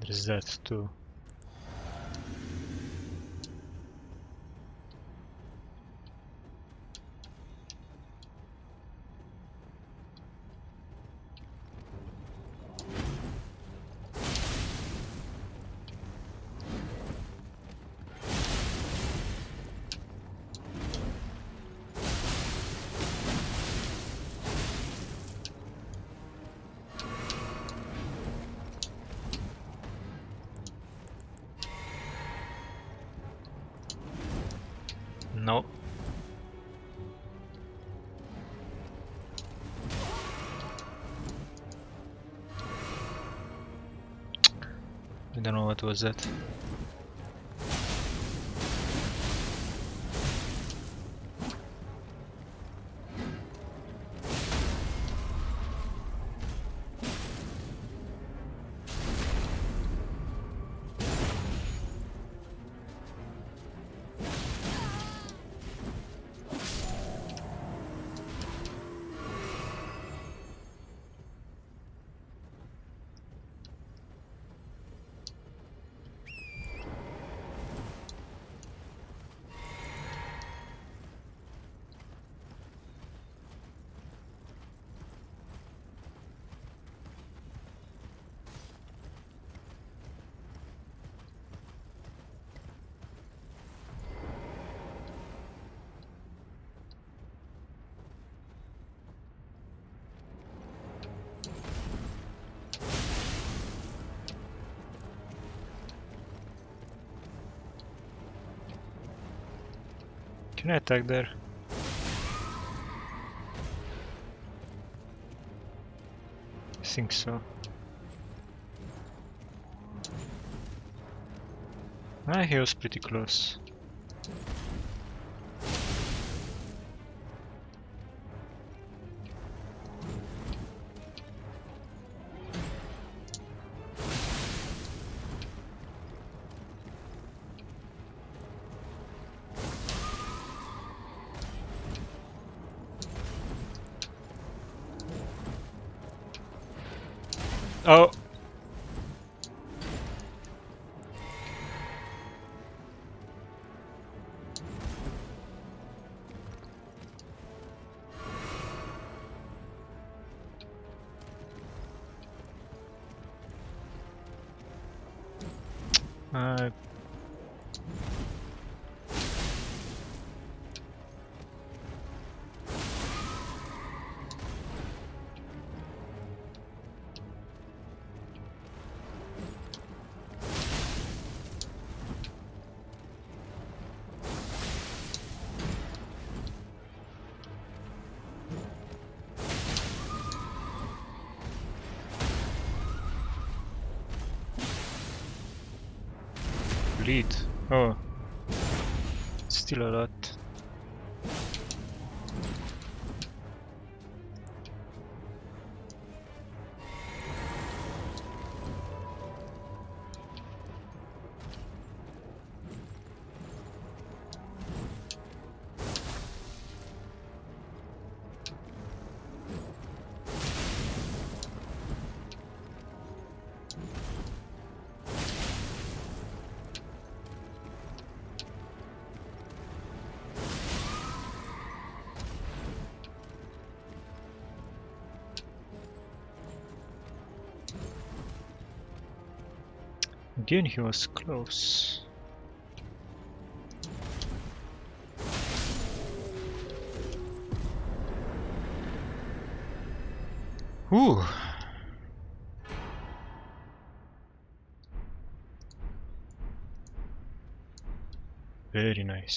There's that too. No. I don't know what was that. Can I attack there? I think so. Ah, he was pretty close. Oh! Uh, Oh. Still a lot. Again, he was close. Ooh. Very nice.